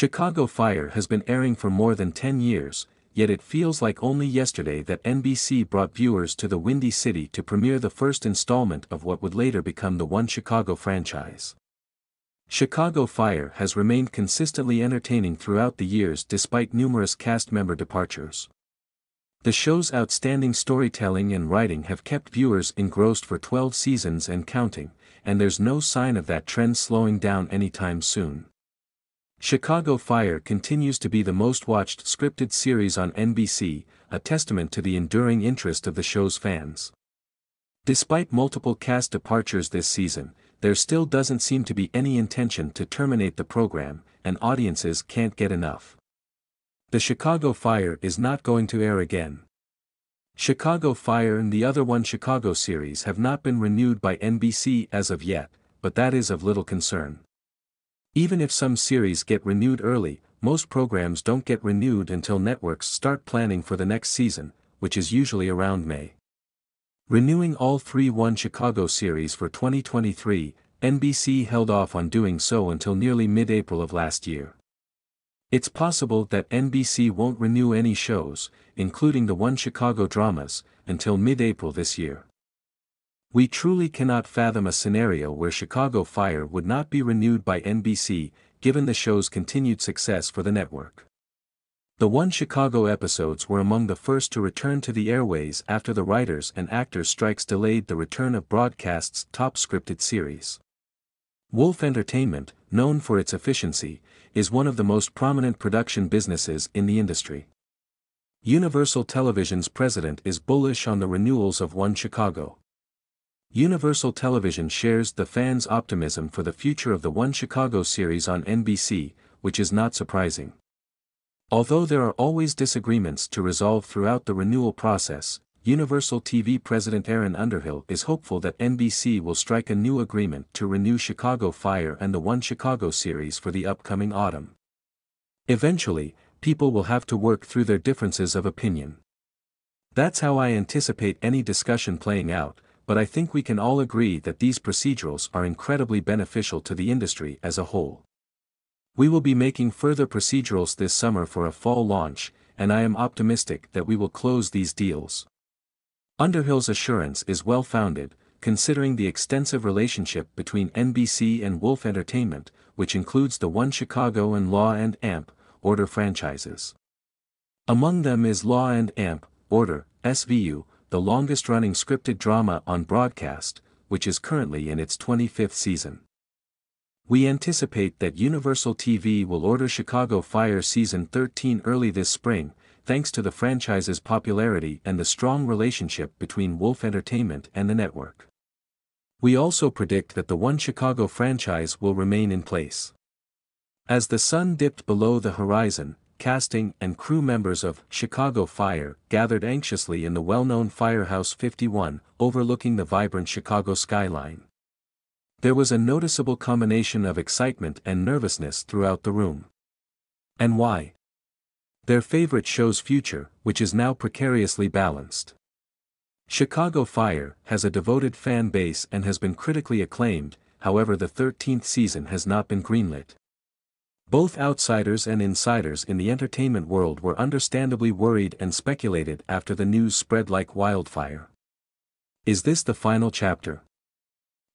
Chicago Fire has been airing for more than 10 years, yet it feels like only yesterday that NBC brought viewers to the Windy City to premiere the first installment of what would later become the One Chicago franchise. Chicago Fire has remained consistently entertaining throughout the years despite numerous cast member departures. The show's outstanding storytelling and writing have kept viewers engrossed for 12 seasons and counting, and there's no sign of that trend slowing down anytime soon. Chicago Fire continues to be the most watched scripted series on NBC, a testament to the enduring interest of the show's fans. Despite multiple cast departures this season, there still doesn't seem to be any intention to terminate the program, and audiences can't get enough. The Chicago Fire is not going to air again. Chicago Fire and the other One Chicago series have not been renewed by NBC as of yet, but that is of little concern. Even if some series get renewed early, most programs don't get renewed until networks start planning for the next season, which is usually around May. Renewing all three One Chicago series for 2023, NBC held off on doing so until nearly mid-April of last year. It's possible that NBC won't renew any shows, including the One Chicago dramas, until mid-April this year. We truly cannot fathom a scenario where Chicago Fire would not be renewed by NBC, given the show's continued success for the network. The One Chicago episodes were among the first to return to the airways after the writers and actors strikes delayed the return of broadcast's top scripted series. Wolf Entertainment, known for its efficiency, is one of the most prominent production businesses in the industry. Universal Television's president is bullish on the renewals of One Chicago. Universal Television shares the fans' optimism for the future of the One Chicago series on NBC, which is not surprising. Although there are always disagreements to resolve throughout the renewal process, Universal TV President Erin Underhill is hopeful that NBC will strike a new agreement to renew Chicago Fire and the One Chicago series for the upcoming autumn. Eventually, people will have to work through their differences of opinion. That's how I anticipate any discussion playing out, but I think we can all agree that these procedurals are incredibly beneficial to the industry as a whole. We will be making further procedurals this summer for a fall launch, and I am optimistic that we will close these deals. Underhill's assurance is well founded, considering the extensive relationship between NBC and Wolf Entertainment, which includes the One Chicago and Law and Amp, Order franchises. Among them is Law and Amp, Order, SVU, the longest-running scripted drama on broadcast, which is currently in its 25th season. We anticipate that Universal TV will order Chicago Fire Season 13 early this spring, thanks to the franchise's popularity and the strong relationship between Wolf Entertainment and the network. We also predict that the One Chicago franchise will remain in place. As the sun dipped below the horizon, casting and crew members of Chicago Fire gathered anxiously in the well-known Firehouse 51, overlooking the vibrant Chicago skyline. There was a noticeable combination of excitement and nervousness throughout the room. And why? Their favorite show's future, which is now precariously balanced. Chicago Fire has a devoted fan base and has been critically acclaimed, however the 13th season has not been greenlit. Both outsiders and insiders in the entertainment world were understandably worried and speculated after the news spread like wildfire. Is this the final chapter?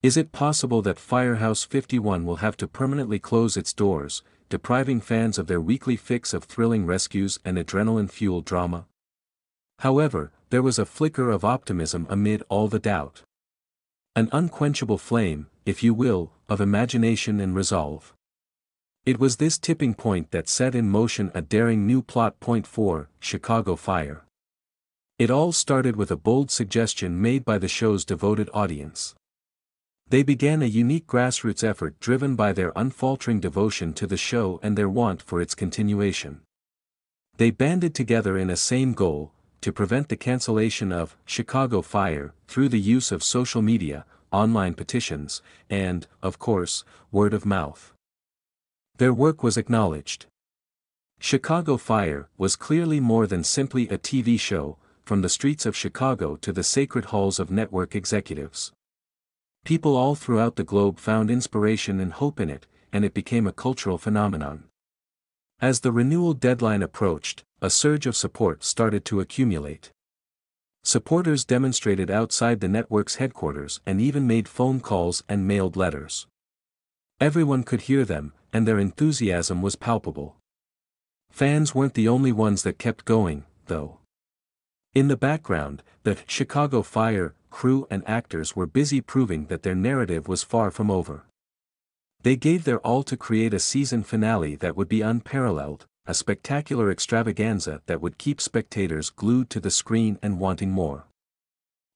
Is it possible that Firehouse 51 will have to permanently close its doors, depriving fans of their weekly fix of thrilling rescues and adrenaline-fueled drama? However, there was a flicker of optimism amid all the doubt. An unquenchable flame, if you will, of imagination and resolve. It was this tipping point that set in motion a daring new plot point for Chicago Fire. It all started with a bold suggestion made by the show's devoted audience. They began a unique grassroots effort driven by their unfaltering devotion to the show and their want for its continuation. They banded together in a same goal, to prevent the cancellation of Chicago Fire through the use of social media, online petitions, and, of course, word of mouth. Their work was acknowledged. Chicago Fire was clearly more than simply a TV show, from the streets of Chicago to the sacred halls of network executives. People all throughout the globe found inspiration and hope in it, and it became a cultural phenomenon. As the renewal deadline approached, a surge of support started to accumulate. Supporters demonstrated outside the network's headquarters and even made phone calls and mailed letters. Everyone could hear them, and their enthusiasm was palpable. Fans weren't the only ones that kept going, though. In the background, the Chicago Fire crew and actors were busy proving that their narrative was far from over. They gave their all to create a season finale that would be unparalleled, a spectacular extravaganza that would keep spectators glued to the screen and wanting more.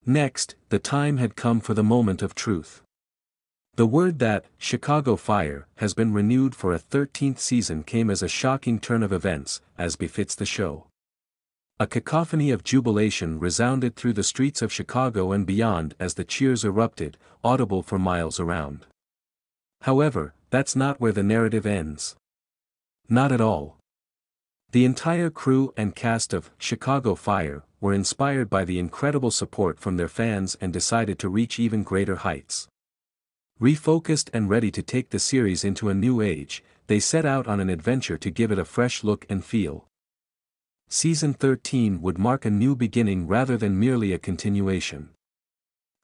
Next, the time had come for the moment of truth. The word that, Chicago Fire, has been renewed for a 13th season came as a shocking turn of events, as befits the show. A cacophony of jubilation resounded through the streets of Chicago and beyond as the cheers erupted, audible for miles around. However, that's not where the narrative ends. Not at all. The entire crew and cast of Chicago Fire were inspired by the incredible support from their fans and decided to reach even greater heights. Refocused and ready to take the series into a new age, they set out on an adventure to give it a fresh look and feel. Season 13 would mark a new beginning rather than merely a continuation.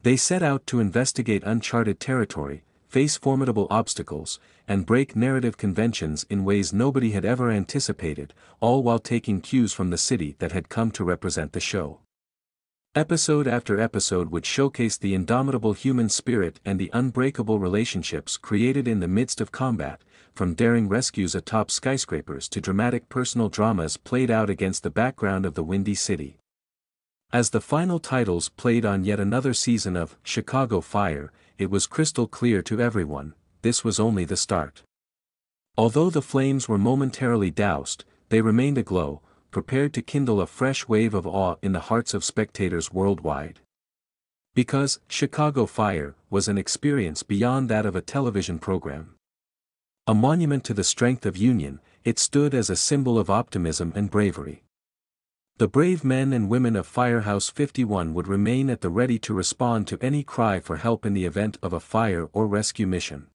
They set out to investigate uncharted territory, face formidable obstacles, and break narrative conventions in ways nobody had ever anticipated, all while taking cues from the city that had come to represent the show. Episode after episode would showcase the indomitable human spirit and the unbreakable relationships created in the midst of combat, from daring rescues atop skyscrapers to dramatic personal dramas played out against the background of the Windy City. As the final titles played on yet another season of Chicago Fire, it was crystal clear to everyone, this was only the start. Although the flames were momentarily doused, they remained aglow, prepared to kindle a fresh wave of awe in the hearts of spectators worldwide. Because Chicago Fire was an experience beyond that of a television program. A monument to the strength of union, it stood as a symbol of optimism and bravery. The brave men and women of Firehouse 51 would remain at the ready to respond to any cry for help in the event of a fire or rescue mission.